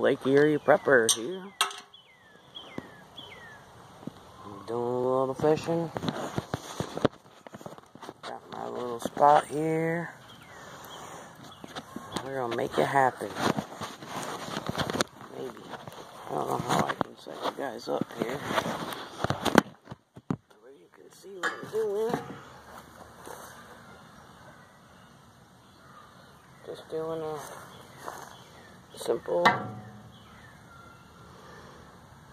Lake Erie prepper here. Doing a little fishing. Got my little spot here. We're gonna make it happen. Maybe. I don't know how I can set you guys up here. Where you can see what I'm doing. Just doing a simple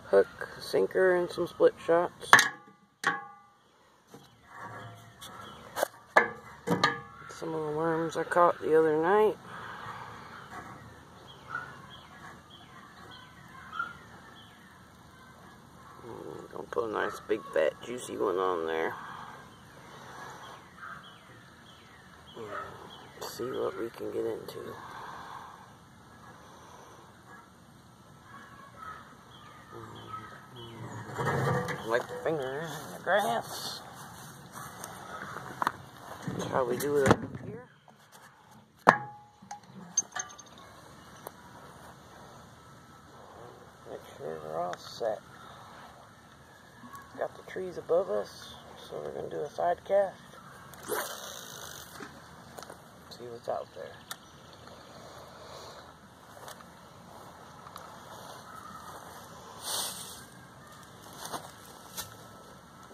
hook, sinker, and some split shots. Some of the worms I caught the other night. Mm, Gonna put a nice big fat juicy one on there. See what we can get into. Like the fingers in the grass. That's how we do it here. Make sure we're all set. Got the trees above us, so we're gonna do a side cast. See what's out there.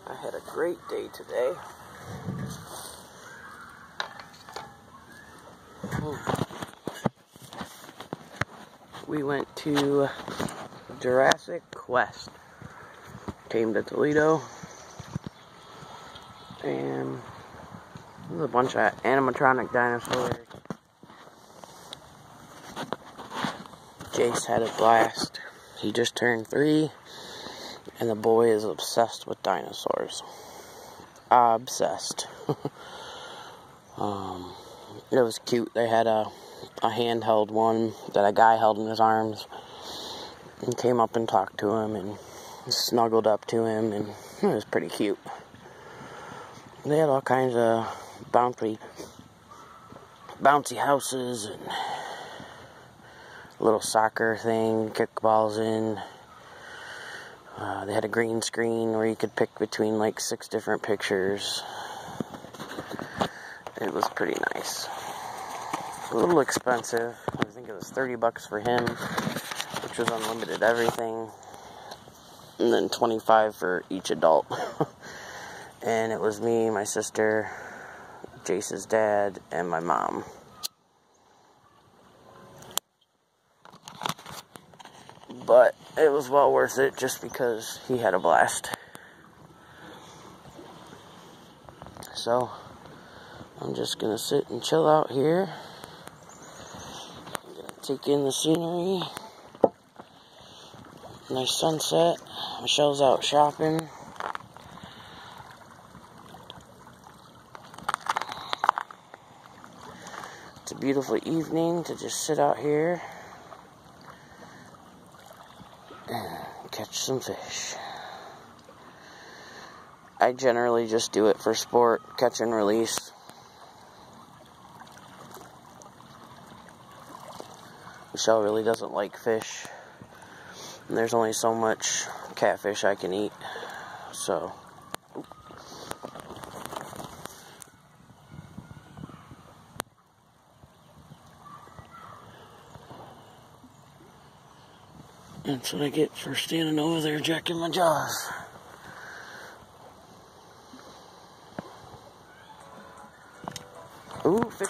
I had a great day today. Hmm. We went to Jurassic Quest. Came to Toledo. And there's a bunch of animatronic dinosaurs. Jace had a blast. He just turned three and the boy is obsessed with dinosaurs. Obsessed. um, it was cute. They had a, a handheld one that a guy held in his arms and came up and talked to him and snuggled up to him, and it was pretty cute. They had all kinds of bouncy, bouncy houses and little soccer thing, kick balls in. Uh, they had a green screen where you could pick between like six different pictures. It was pretty nice. A little expensive. I think it was 30 bucks for him, which was unlimited everything. And then 25 for each adult. and it was me, my sister, Jace's dad, and my mom. But it was well worth it just because he had a blast. So, I'm just gonna sit and chill out here. Take in the scenery. Nice sunset. Michelle's out shopping. It's a beautiful evening to just sit out here and catch some fish. I generally just do it for sport, catch and release. Michelle really doesn't like fish. And there's only so much catfish I can eat. So. That's what I get for standing over there jacking my jaws. Ooh, fish.